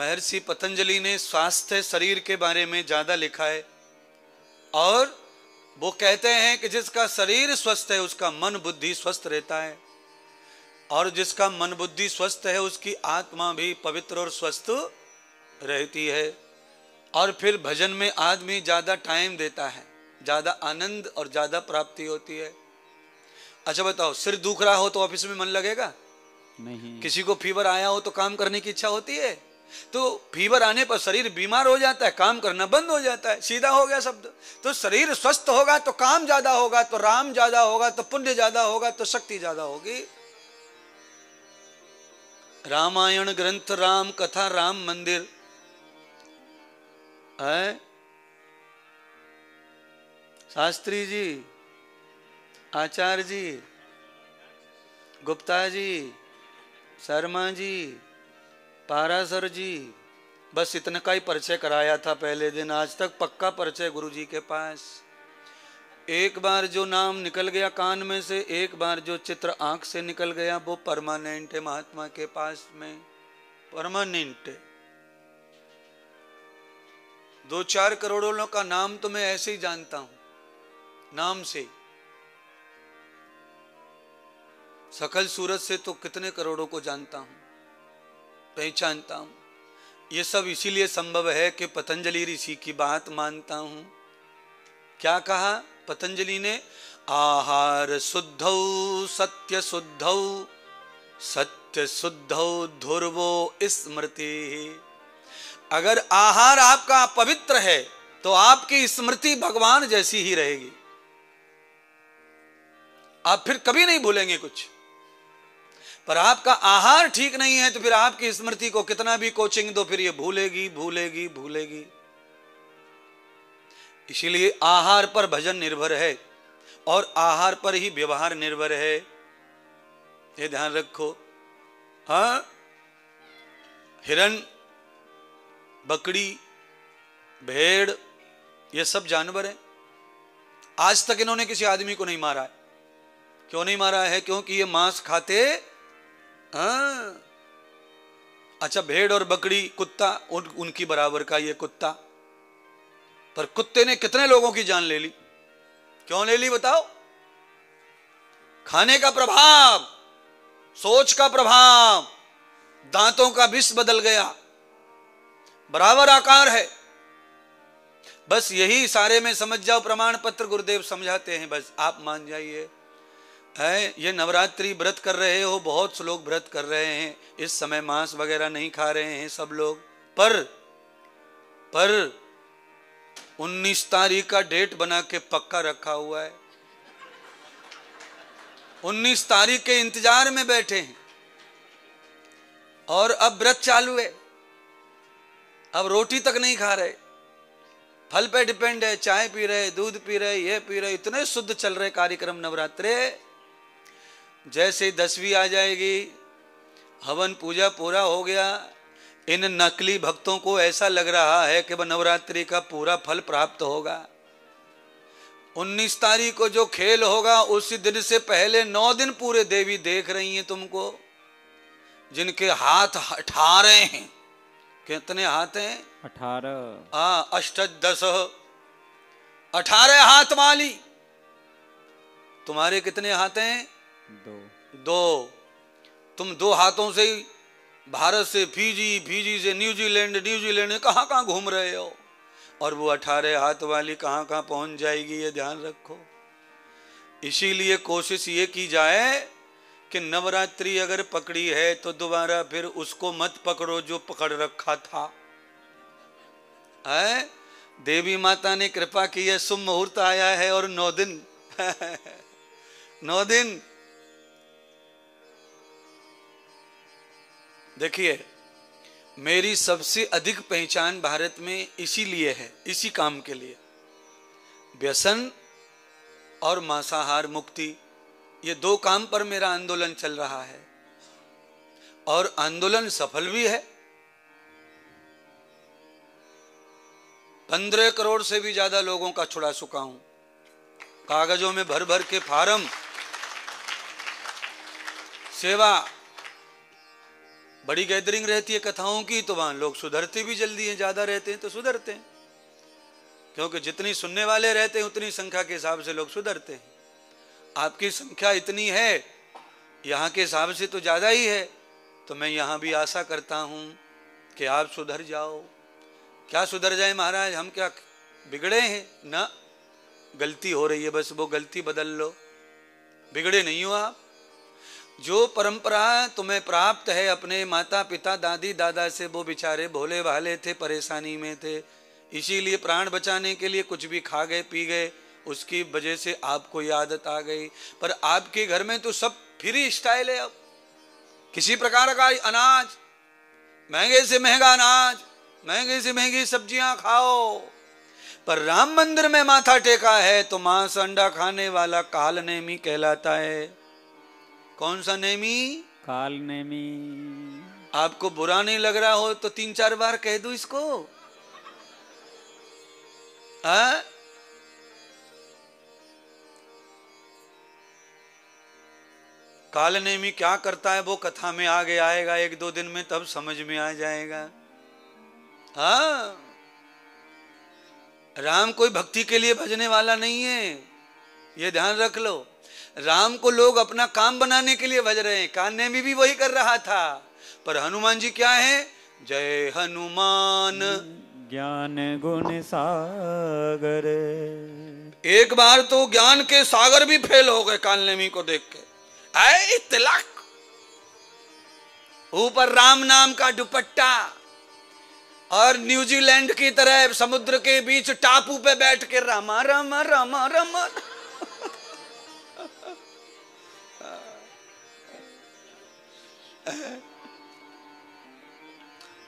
महर्षि पतंजलि ने स्वास्थ्य शरीर के बारे में ज़्यादा लिखा है। और वो कहते हैं कि जिसका शरीर स्वस्थ है उसका मन बुद्धि स्वस्थ रहता है। और जिसका मन बुद्धि स्वस्थ है उसकी आत्मा भी पवित्र और स्वस्थ रहती है। और फिर भजन में आदमी ज़्यादा टाइम देता है ज़्यादा आनंद और ज़्यादा प्राप्ति होती है। अच्छा बताओ सिर दुख रहा हो तो ऑफ़िस में मन लगेगा? नहीं। किसी को फीवर आया हो तो काम करने की इच्छा होती है? तो फीवर आने पर शरीर बीमार हो जाता है, काम करना बंद हो जाता है, सीधा हो गया शब्द। तो शरीर स्वस्थ होगा तो काम ज़्यादा होगा तो राम ज़्यादा होगा तो पुण्य ज़्यादा होगा तो शक्ति ज़्यादा होगी। रामायण ग्रंथ, राम कथा, राम मंदिर, है? शास्त्री जी, आचार्य जी, गुप्ता जी, शर्मा जी पारासर जी, बस इतना का ही परिचय कराया था पहले दिन। आज तक पक्का परिचय गुरु जी के पास। एक बार जो नाम निकल गया कान में से, एक बार जो चित्र आँख से निकल गया, वो परमानेंट है महात्मा के पास में। परमानेंट। दो चार करोड़ों का नाम तो मैं ऐसे ही जानता हूँ, नाम से। सकल सूरत से तो कितने करोड़ों को जानता हूँ। पहचानता हूँ। ये सब इसीलिए संभव है कि पतंजलि ऋषि की बात मानता हूँ। क्या कहा? पतंजलि ने, आहार शुद्ध, सत्य शुद्ध सत्य शुद्ध ध्रुवो स्मृति अगर आहार आपका पवित्र है तो आपकी स्मृति भगवान जैसी ही रहेगी। आप फिर कभी नहीं भूलेंगे कुछ। पर आपका आहार ठीक नहीं है तो फिर आपकी स्मृति को कितना भी कोचिंग दो, फिर ये भूलेगी भूलेगी भूलेगी। इसीलिए आहार पर भजन निर्भर है, और आहार पर ही व्यवहार निर्भर है। ये ध्यान रखो। हा? हिरण बकरी, भेड़, ये सब जानवर हैं। आज तक इन्होंने किसी आदमी को नहीं मारा है। क्यों नहीं मारा है? क्योंकि ये मांस खाते हाँ। अच्छा भेड़ और बकरी कुत्ता उन, उनकी बराबर का ये कुत्ता। पर कुत्ते ने कितने लोगों की जान ले ली? क्यों ले ली बताओ? खाने का प्रभाव सोच का प्रभाव दांतों का विष बदल गया। बराबर आकार है। बस यही सारे में समझ जाओ प्रमाण पत्र गुरुदेव समझाते हैं बस आप मान जाइए। है, ये नवरात्रि व्रत कर रहे हो, बहुत से लोग व्रत कर रहे हैं, इस समय मांस वगैरह नहीं खा रहे हैं सब लोग। पर पर 19 तारीख का डेट बना के पक्का रखा हुआ है। 19 तारीख के इंतज़ार में बैठे हैं। और अब व्रत चालू है। अब रोटी तक नहीं खा रहे। फल पे डिपेंड है, चाय पी रहे, दूध पी रहे, ये पी रहे, इतने शुद्ध चल रहे कार्यक्रम नवरात्रे। जैसे दसवीं आ जाएगी हवन पूजा पूरा हो गया इन नकली भक्तों को ऐसा लग रहा है कि वह नवरात्रि का पूरा फल प्राप्त होगा। 19 तारीख को जो खेल होगा उसी दिन से पहले नौ दिन पूरे देवी देख रही हैं तुमको जिनके हाथ अठारह हैं। कितने हाथ हैं? अठारह। हाँ अष्ट दस अठारह हाथ वाली। तुम्हारे कितने हाथ हैं? दो। दो। तुम दो हाथों से ही भारत से फीजी फीजी से न्यूजीलैंड न्यूजीलैंड कहाँ कहाँ घूम रहे हो? और वो अठारह हाथ वाली कहाँ कहाँ पहुँच जाएगी, ये ध्यान रखो। इसीलिए कोशिश ये की जाए कि नवरात्रि अगर पकड़ी है तो दोबारा फिर उसको मत पकड़ो जो पकड़ रखा था। है? देवी माता ने कृपा की है, शुभ मुहूर्त आया है और नौ दिन। नौ दिन। देखिए, मेरी सबसे अधिक पहचान भारत में इसीलिए है, इसी काम के लिए। व्यसन और मांसाहार मुक्ति, ये दो काम पर मेरा आंदोलन चल रहा है। और आंदोलन सफल भी है। पंद्रह करोड़ से भी ज़्यादा लोगों का छुड़ा चुका हूँ। कागजों में भर भर के फार्म, सेवा बड़ी गैदरिंग रहती है कथाओं की तो वहाँ लोग सुधरते भी जल्दी हैं, ज़्यादा रहते हैं तो सुधरते हैं। क्योंकि जितनी सुनने वाले रहते हैं, उतनी संख्या के हिसाब से लोग सुधरते हैं। आपकी संख्या इतनी है, यहाँ के हिसाब से तो ज़्यादा ही है तो मैं यहाँ भी आशा करता हूँ कि आप सुधर जाओ। क्या सुधर जाए महाराज? हम क्या बिगड़े हैं? ना, गलती हो रही है बस, वो गलती बदल लो। बिगड़े नहीं हो आप। जो परंपरा तुम्हें प्राप्त है, अपने माता पिता दादी, दादा से, वो बेचारे भोले भाले थे, परेशानी में थे। इसीलिए प्राण बचाने के लिए कुछ भी खा गए, पी गए, उसकी वजह से आपको आदत आ गई। पर आपके घर में तो सब फ्री स्टाइल है अब। किसी प्रकार का अनाज, महँगे से महँगा अनाज, महँगे से महँगी सब्ज़ियाँ खाओ। पर राम मंदिर में माथा टेका है तो मांस अंडा खाने वाला काल नेमी कहलाता है। कौन सा नेमी? काल नेमी। आपको बुरा नहीं लग रहा हो तो तीन चार बार कह दू इसको। आ? काल नेमी क्या करता है? वो कथा में आगे आएगा एक दो दिन में तब समझ में आ जाएगा। हाँ। राम कोई भक्ति के लिए भजने वाला नहीं है। ये ध्यान रख लो। राम को लोग अपना काम बनाने के लिए भज रहे हैं। कान नेमी भी वही कर रहा था। पर हनुमान जी क्या है? जय हनुमान। ज्ञान गुण सागर। एक बार तो ज्ञान के सागर भी फेल हो गए कालनेमी को देख के। ऐ तिलक ऊपर राम नाम का दुपट्टा और न्यूजीलैंड की तरह समुद्र के बीच टापू पे बैठ के रामा रामा रामा रामा।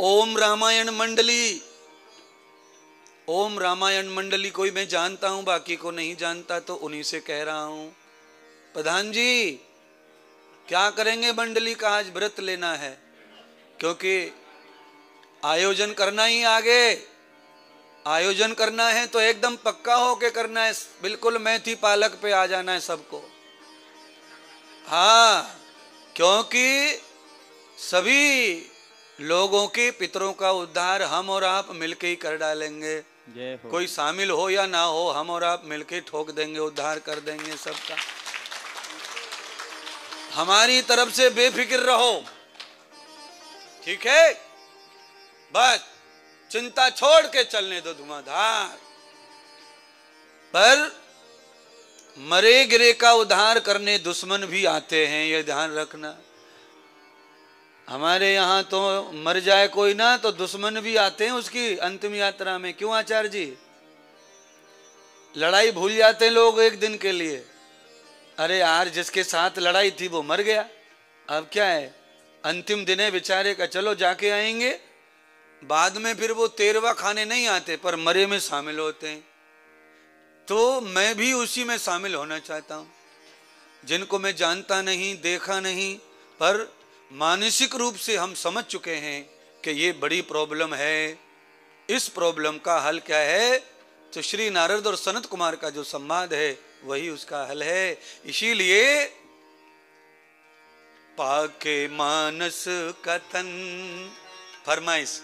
ओम रामायण मंडली। ओम रामायण मंडली कोई मैं जानता हूँ, बाकी को नहीं जानता तो उन्हीं से कह रहा हूँ। प्रधान जी, क्या करेंगे मंडली का आज व्रत लेना है? क्योंकि आयोजन करना ही आगे। आयोजन करना है तो एकदम पक्का होके करना है। बिल्कुल मेथी पालक पे आ जाना है सबको। हाँ क्योंकि सभी लोगों के पितरों का उद्धार हम और आप मिलके ही कर डालेंगे। कोई शामिल हो या ना हो हम और आप मिलके ठोक देंगे उद्धार कर देंगे सबका। हमारी तरफ़ से बेफिक्र रहो। ठीक है? बस चिंता छोड़ के चलने दो धुआंधार। पर मरे गिरे का उद्धार करने दुश्मन भी आते हैं ये ध्यान रखना। हमारे यहाँ तो मर जाए कोई ना तो दुश्मन भी आते हैं उसकी अंतिम यात्रा में। क्यों आचार्य जी? लड़ाई भूल जाते हैं लोग एक दिन के लिए। अरे यार, जिसके साथ लड़ाई थी वो मर गया। अब क्या है? अंतिम दिन है बेचारे का चलो जाके आएँगे। बाद में फिर वो तेरवा खाने नहीं आते, पर मरे में शामिल होते हैं। तो मैं भी उसी में शामिल होना चाहता हूँ। जिनको मैं जानता नहीं, देखा नहीं, पर मानसिक रूप से हम समझ चुके हैं कि ये बड़ी प्रॉब्लम है। इस प्रॉब्लम का हल क्या है? तो श्री नारद और सनत कुमार का जो संवाद है, वही उसका हल है। इसीलिए पाके मानस कथन, फरमाइश।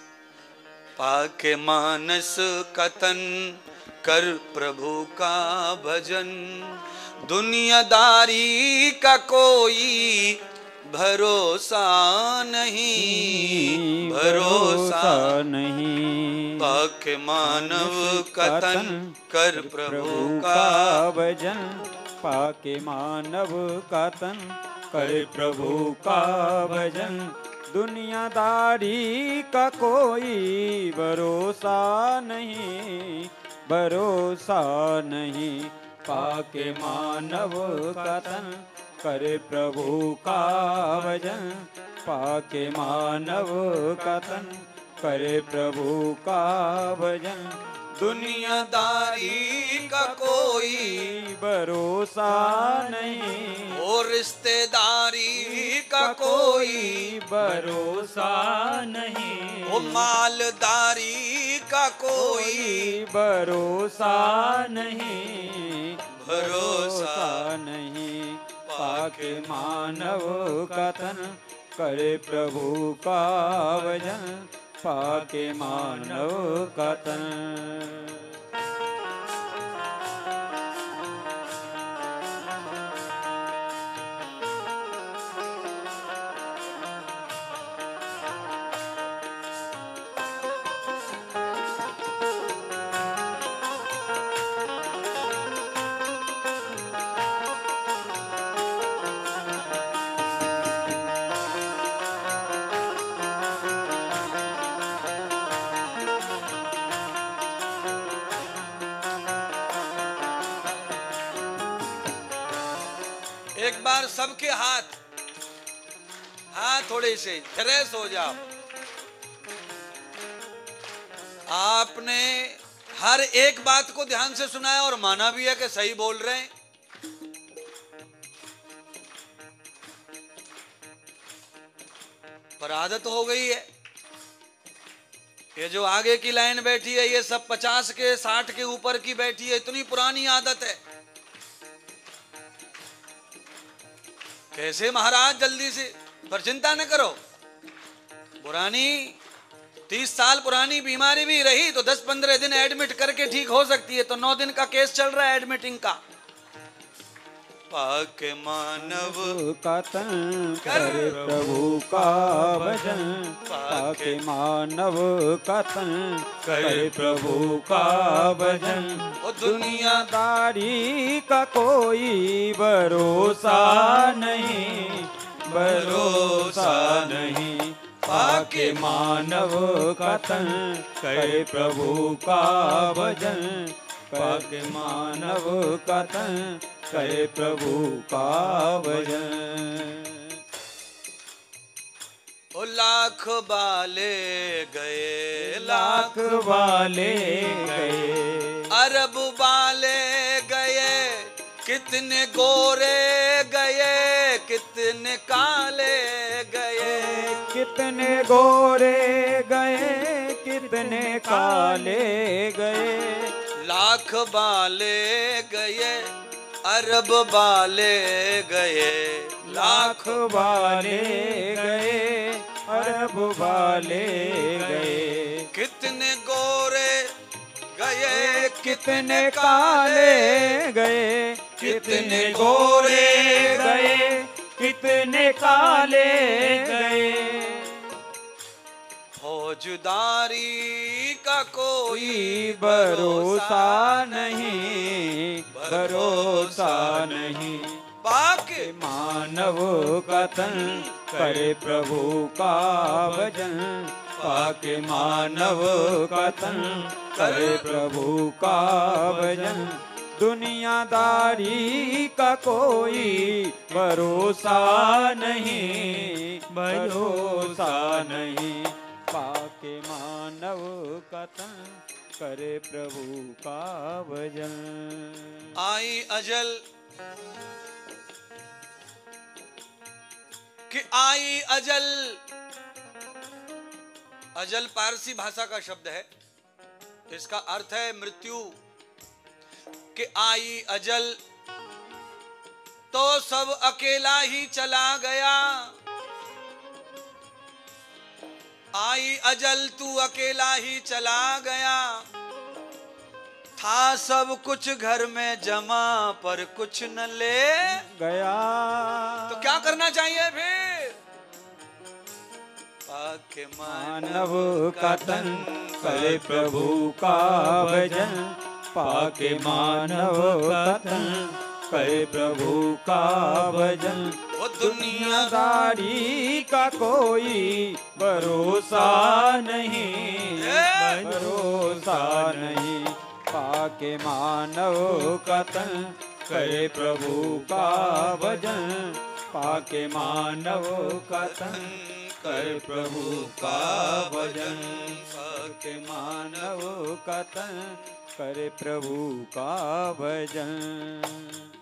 पाके मानस कथन, कर प्रभु का भजन। दुनियादारी का कोई भरोसा नहीं भरोसा नहीं। पाक मानव कथन कर प्रभु का। भजन पाके मानव का तन कर प्रभु का भजन। दुनियादारी का कोई भरोसा नहीं भरोसा नहीं। पाके मानव का तन करे प्रभु का भजन पाके मानव का तन करे प्रभु का भजन दुनियादारी का कोई भरोसा नहीं। और रिश्तेदारी का कोई भरोसा नहीं। वो मालदारी का कोई भरोसा नहीं। भरोसा नहीं। पाके मानव कथन करे प्रभु का भजन पाके मानव का एक बार सबके हाथ हाथ थोड़े से फ्रेश हो जाओ। आपने हर एक बात को ध्यान से सुना है और माना भी है कि सही बोल रहे हैं। पर आदत हो गई है। ये जो आगे की लाइन बैठी है, ये सब पचास के, साठ के ऊपर की बैठी है, इतनी पुरानी आदत है। कैसे महाराज, जल्दी से? पर चिंता न करो। पुरानी, तीस साल पुरानी बीमारी भी रही तो दस पंद्रह दिन एडमिट करके ठीक हो सकती है तो नौ दिन का केस चल रहा है एडमिटिंग का। पाक मानव। का तन करे प्रभु का भजन। पाके मानव का तन करे प्रभु का भजन। दुनियादारी का कोई भरोसा नहीं। भरोसा नहीं। पाके मानव का तन करे प्रभु का भजन। पाके मानव का तन करे प्रभु का भजन ओ लाख बाले गए लाख लाख वाले गए। अरब वाले गए कितने गोरे गए कितने काले गए। कितने गोरे गए कितने काले गए। लाख वाले गए अरब वाले गए, लाख वाले गए, अरब वाले गए। कितने गोरे गए, कितने काले गए, कितने गोरे गए, कितने काले गए। फौजदारी का कोई कोई भरोसा नहीं भरोसा नहीं। बाकी मानव का तन करे प्रभु का भजन। पाके मानव का तन करे प्रभु का भजन। दुनियादारी का कोई भरोसा नहीं। भरोसा नहीं। पाके मानव का तन करे प्रभु का भजन। आई अजल कि आई अजल। अजल पारसी भाषा का शब्द है। इसका अर्थ है मृत्यु। कि आई अजल तो सब अकेला ही चला गया। आई अजल तू अकेला ही चला गया। था सब कुछ घर में जमा पर कुछ न ले गया। तो क्या करना चाहिए फिर? पाके मानव का तन करे प्रभु का भजन। पाके मानव का तन करे प्रभु का भजन। वो दुनिया दुनियादारी का कोई भरोसा नहीं भरोसा नहीं। पाके मानव कथन करे प्रभु का भजन। पाके मानव कथन कर प्रभु का भजन। पाके मानव कथन करे प्रभु का भजन।